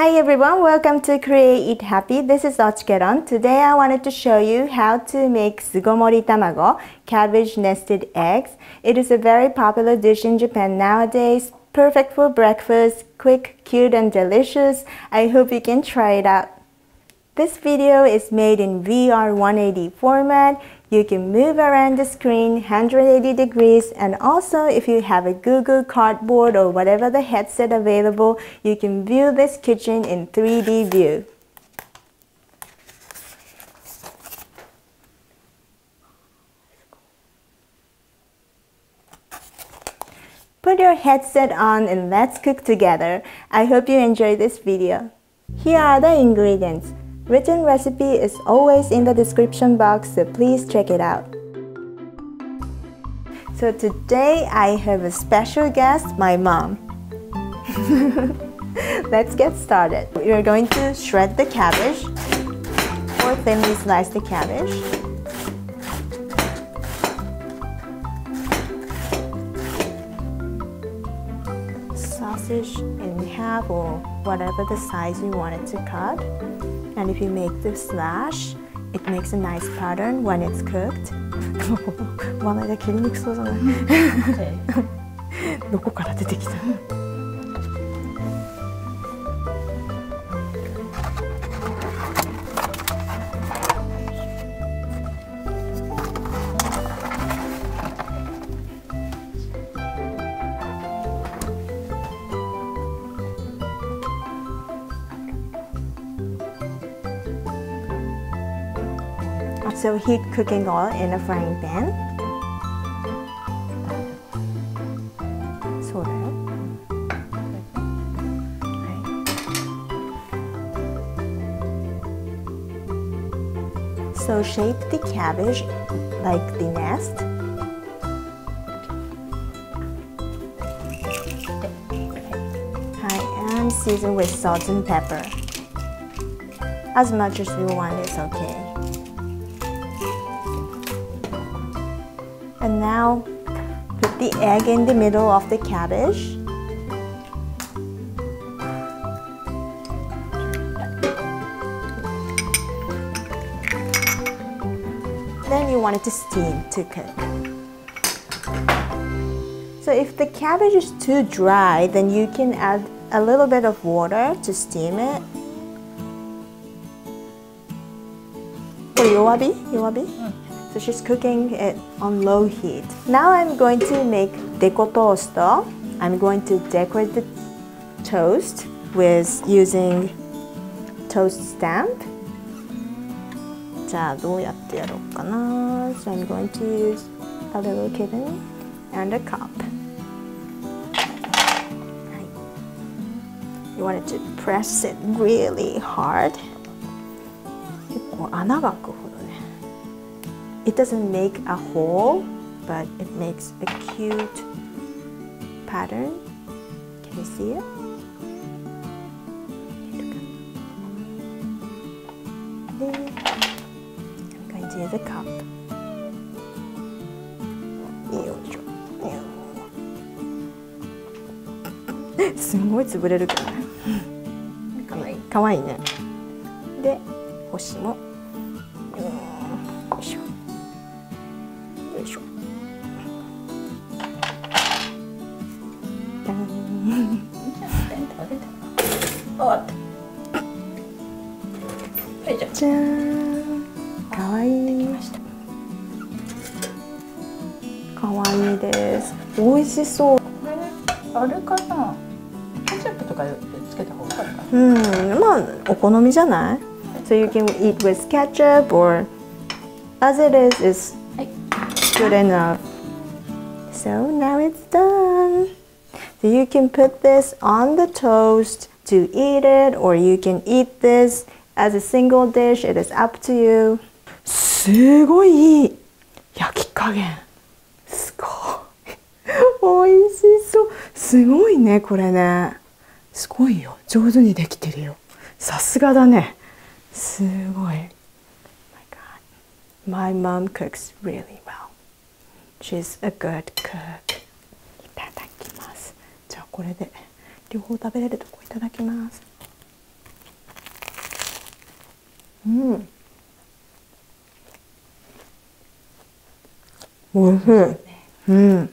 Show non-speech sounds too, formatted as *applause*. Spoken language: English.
Hi everyone, welcome to Create Eat Happy. This is Ochikeron. Today I wanted to show you how to make sugomori tamago, cabbage nested eggs. It is a very popular dish in Japan nowadays. Perfect for breakfast, quick, cute and delicious. I hope you can try it out. This video is made in VR 180 format. You can move around the screen 180 degrees and also if you have a Google Cardboard or whatever the headset available, you can view this kitchen in 3D view. Put your headset on and let's cook together. I hope you enjoy this video. Here are the ingredients. Written recipe is always in the description box, so please check it out. So today I have a special guest, my mom. *laughs* Let's get started. We're going to shred the cabbage or thinly slice the cabbage. Sausage in half or whatever the size you want it to cut and if you make the slash it makes a nice pattern when it's cooked *laughs* まな板切りにくそうじゃないどこから出てきた *laughs* So heat cooking oil in a frying pan. So shape the cabbage like the nest. And season with salt and pepper. As much as you want is okay. And now put the egg in the middle of the cabbage. Then you want it to steam to cook. So if the cabbage is too dry, then you can add a little bit of water to steam it. Oh, For yowabi, yowabi? Mm. So she's cooking it on low heat. Now I'm going to make deco tosto. I'm going to decorate the toast with using toast stamp. So I'm going to use a little kitten and a cup. You wanted to press it really hard. It doesn't make a hole, but it makes a cute pattern. Can you see it? I'm going to use a cup. すごい潰れるけどね。かわいい。かわいいね。で、星も。じゃんかわいいかわいいです美味しそうあれかなケチャップとかつけた方がかったうんまあお好みじゃない So you can eat with ketchup or as it is is good enough. So now it's done. So you can put this on the toast to eat it or you can eat this as a single dish. It is up to you. すごいいい焼き加減。すごい。美味しそう。すごいね、これね。すごいよ。上手にできてるよ。さすがだね。すごい。My mom cooks really well. She's a good cook. いただきます。じゃあこれで両方食べれるとこいただきます。うん。おいしい。うん。